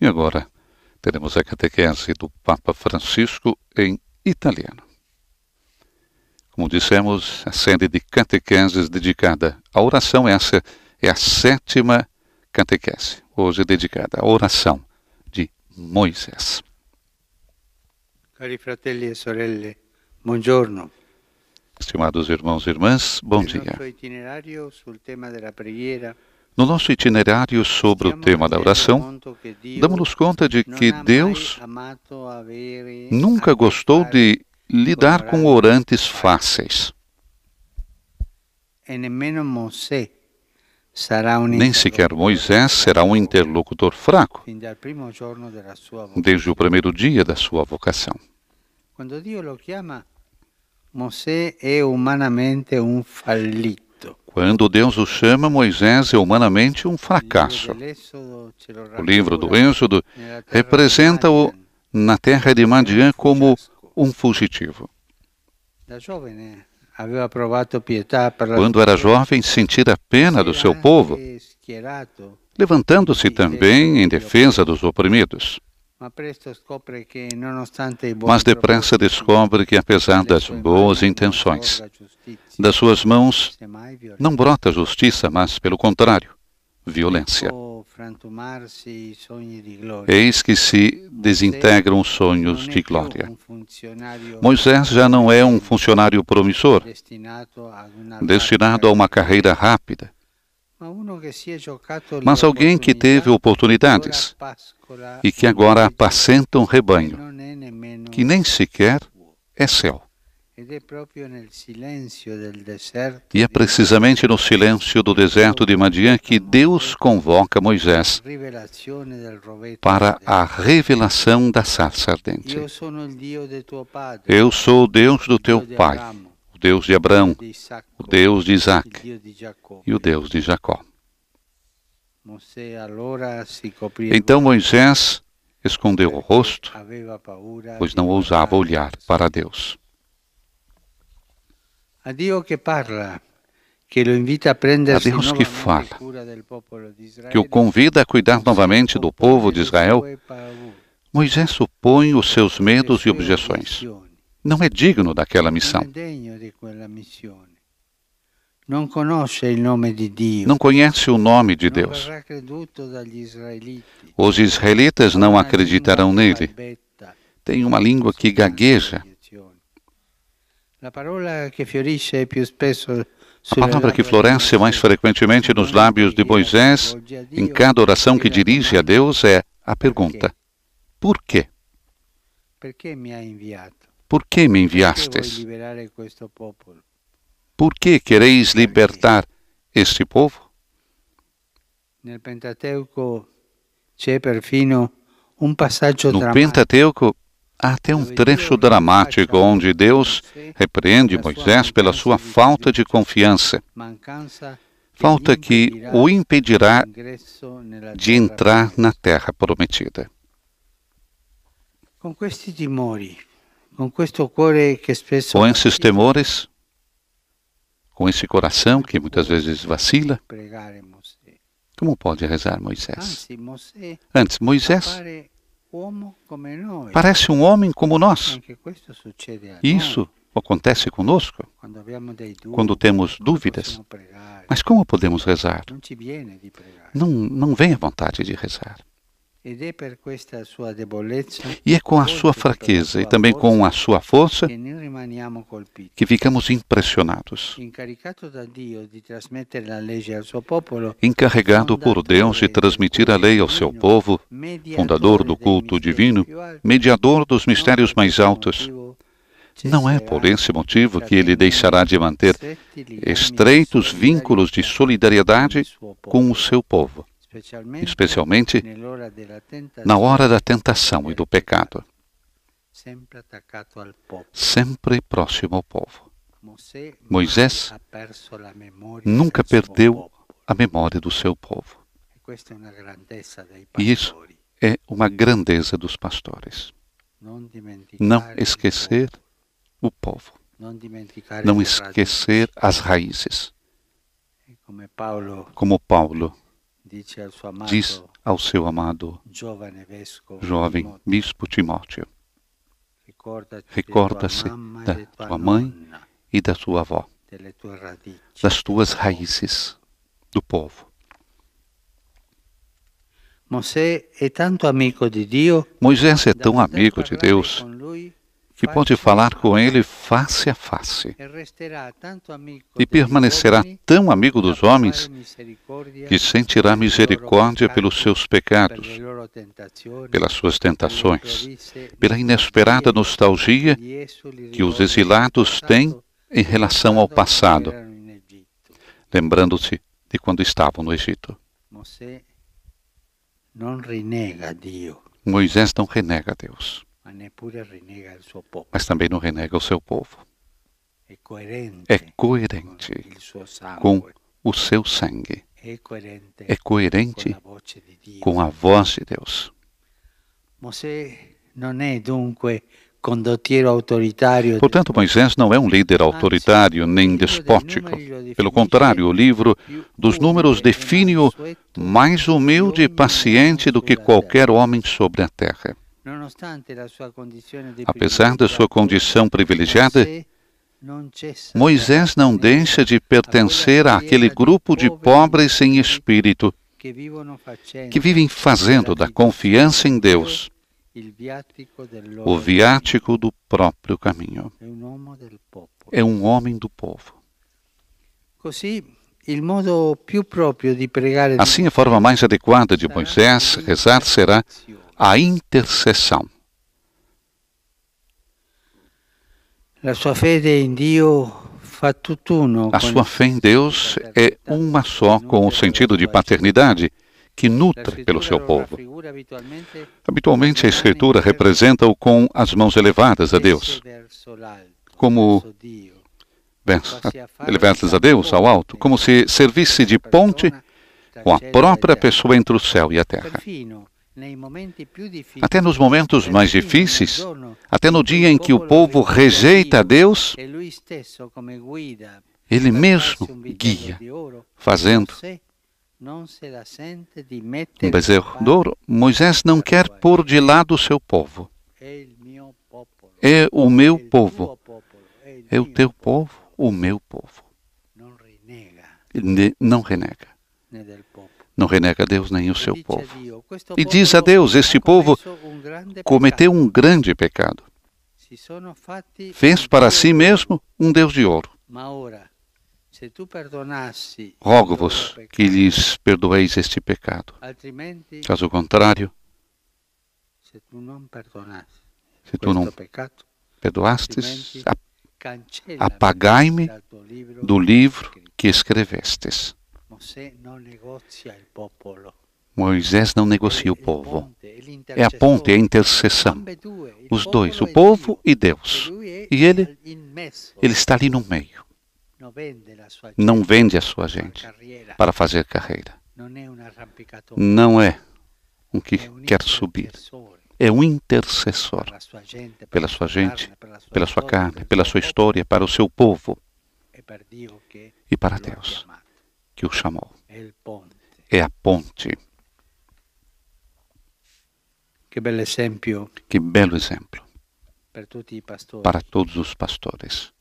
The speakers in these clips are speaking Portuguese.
E agora teremos a catequese do Papa Francisco em italiano. Como dissemos, a série de catequeses dedicada à oração, essa é a sétima catequese, hoje dedicada à oração de Moisés. Cari fratelli e sorelle, buongiorno. Estimados irmãos e irmãs, bom dia. No nosso itinerário sobre o tema da oração, damos-nos conta de que Deus nunca gostou de lidar com orantes fáceis. Nem sequer Moisés será um interlocutor fraco, desde o primeiro dia da sua vocação. Quando Dio lo chiama, Mosè è umanamente un fallito. Quando Deus o chama, Moisés é humanamente um fracasso. O livro do Êxodo representa-o na terra de Madian como um fugitivo. Quando era jovem, sentira pena do seu povo, levantando-se também em defesa dos oprimidos. Mas depressa descobre que, apesar das boas intenções, das suas mãos não brota justiça, mas, pelo contrário, violência. Gloria. Eis que se desintegram os sonhos de glória. Moisés já não é um funcionário promissor, destinado a uma carreira rápida, mas alguém que teve oportunidades e que agora apacenta um rebanho que nem sequer é seu. E é precisamente no silêncio do deserto de Madian que Deus convoca Moisés para a revelação da sarça ardente. Eu sou o Deus do teu pai, o Deus de Abraão, o Deus de Isaac e o Deus de Jacó. Então Moisés escondeu o rosto, pois não ousava olhar para Deus. Prendersi Deus que fala, que o convida a cuidar novamente do povo de Israel, Moisés supõe os seus medos e objeções. Não é digno daquela missão. Não conhece o nome de Deus. Os israelitas não acreditarão nele. Tem uma língua que gagueja. A palavra que floresce mais frequentemente nos lábios de Moisés, em cada oração que dirige a Deus, é a pergunta: Por quê? Por que me enviastes? Por que quereis libertar este povo? No Pentateuco, há até um trecho dramático onde Deus repreende Moisés pela sua falta de confiança, falta que o impedirá de entrar na terra prometida. Com esses temores, com esse coração que muitas vezes vacila, Mosè. como pode rezar Moisés? Antes, Moisés parece um homem como nós. Isso acontece conosco quando temos dúvidas. Mas como podemos rezar? Não, não vem a vontade de rezar. E é com a sua fraqueza e também com a sua força que ficamos impressionados. Encarregado por Deus de transmitir a lei ao seu povo, fundador do culto divino, mediador dos mistérios mais altos, não é por esse motivo que ele deixará de manter estreitos vínculos de solidariedade com o seu povo, especialmente na hora da tentação e do pecado, sempre próximo ao povo. Moisés nunca perdeu a memória do seu povo. E isso é uma grandeza dos pastores. Não esquecer o povo, não esquecer as raízes. Como Paulo diz ao seu amado jovem bispo Timóteo. Recorda-se da tua mãe e da tua avó, das tuas raízes, do povo. Moisés é tão amigo de Deus que pode falar com ele face a face. E permanecerá tão amigo dos homens que sentirá misericórdia pelos seus pecados, pelas suas tentações, pela inesperada nostalgia que os exilados têm em relação ao passado, lembrando-se de quando estavam no Egito. Moisés não renega Deus mas também não renega o seu povo. É coerente com o seu sangue. É coerente com a voz de Deus. Portanto, Moisés não é um líder autoritário nem despótico. Pelo contrário, o livro dos Números define-o mais humilde e paciente do que qualquer homem sobre a terra. Apesar da sua condição privilegiada, Moisés não deixa de pertencer àquele grupo de pobres em espírito que vivem fazendo da confiança em Deus o viático do próprio caminho. É um homem do povo. Assim, a forma mais adequada de Moisés rezar será a intercessão. A sua fé em Deus é uma só com o sentido de paternidade que nutre pelo seu povo. Habitualmente, a Escritura representa-o com as mãos elevadas a Deus, como elevadas a Deus, ao alto, como se servisse de ponte com a própria pessoa entre o céu e a terra. Até nos momentos mais difíceis, até no dia em que o povo rejeita a Deus, ele mesmo guia, fazendo um bezerro de ouro. Moisés não quer pôr de lado o seu povo. É o meu povo. É o teu povo, o meu povo. Ele não renega não renega Deus nem o seu povo. E diz a Deus: Este povo cometeu um grande pecado. Fez para si mesmo um Deus de ouro. Rogo-vos que lhes perdoeis este pecado. Caso contrário, se tu não perdoastes, apagai-me do livro que escrevestes. Moisés não negocia o povo. É a ponte, é a intercessão. Os dois, o povo e Deus. E ele, ele está ali no meio. Não vende a sua gente para fazer carreira. Não é um que quer subir. É um intercessor pela sua gente, pela sua carne, pela sua história, para o seu povo e para Deus que o chamou. É a ponte. Que belo exemplo. Que belo exemplo. Para todos os pastores.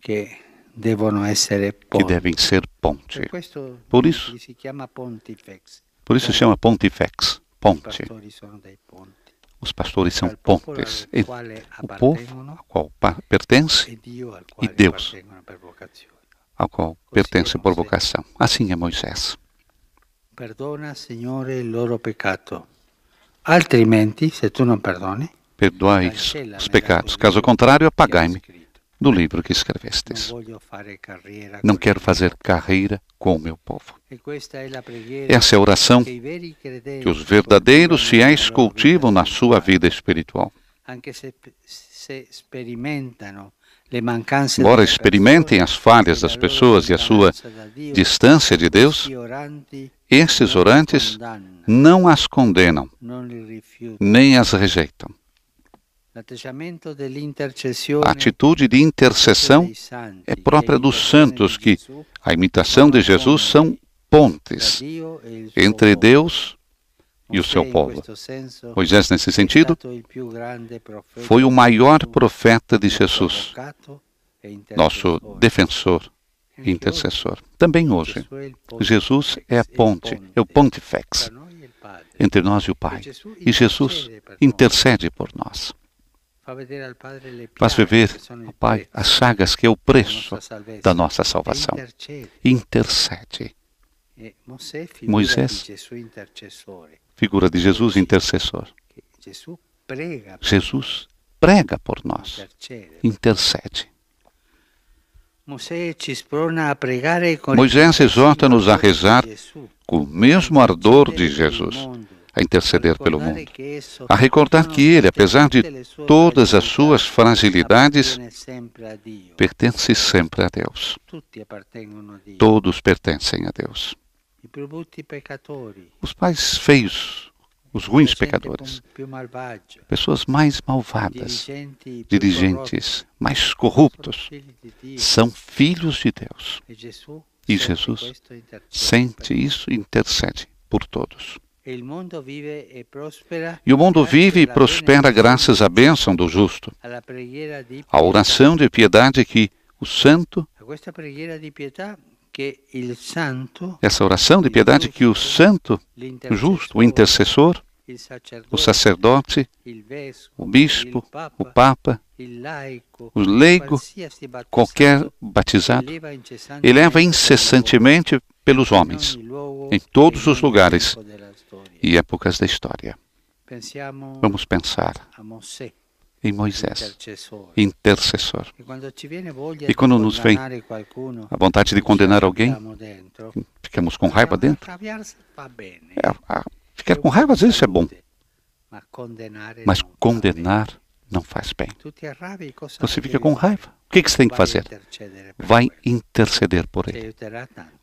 Que devono essere ponte. Que devem ser ponte. Por isso, por isso se chama pontifex, ponte. Os pastores são pontes o povo ao qual pertence e Deus, ao qual pertence por vocação. Assim é Moisés. Perdona, Signore, il loro peccato. Altrimenti, se tu non perdoni, perdoai os pecados. Caso contrário, apagai-me do livro que escrevestes. Não quero fazer carreira com o meu povo. Essa é a oração que os verdadeiros fiéis cultivam na sua vida espiritual. Embora experimentem as falhas das pessoas e a sua distância de Deus, esses orantes não as condenam, nem as rejeitam. A atitude de intercessão é própria dos santos que, à imitação de Jesus, são pontes entre Deus e o seu povo. Moisés, nesse sentido, foi o maior profeta de Jesus, nosso defensor e intercessor. Também hoje, Jesus é a ponte, é o pontifex entre nós e o Pai. E Jesus intercede por nós. Faz viver ao Pai as chagas que é o preço da nossa salvação. Intercede. Moisés, figura de Jesus intercessor. Jesus prega por nós, intercede. Moisés exorta-nos a rezar com o mesmo ardor de Jesus, a interceder pelo mundo, a recordar que ele, apesar de todas as suas fragilidades, pertence sempre a Deus. Todos pertencem a Deus. Os pais feios, os ruins pecadores, pessoas mais malvadas, dirigentes mais corruptos, são filhos de Deus. E Jesus sente isso e intercede por todos. E o mundo vive e prospera graças à bênção do justo, à oração de piedade que o santo essa oração de piedade que o santo, o justo, o intercessor, o sacerdote, o bispo, o papa, o leigo, qualquer batizado, eleva incessantemente pelos homens, em todos os lugares e épocas da história. Vamos pensar em Moisés, intercessor. E quando nos vem a vontade de condenar alguém, ficamos com raiva dentro. É, ficar com raiva às vezes é bom, mas condenar não faz bem. Você fica com raiva. O que, que você tem que fazer? Vai interceder por ele.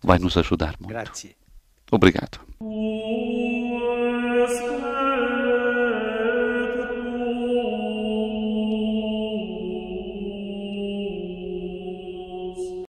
Vai nos ajudar muito. Obrigado.